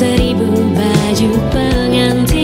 seribu baju pengantin.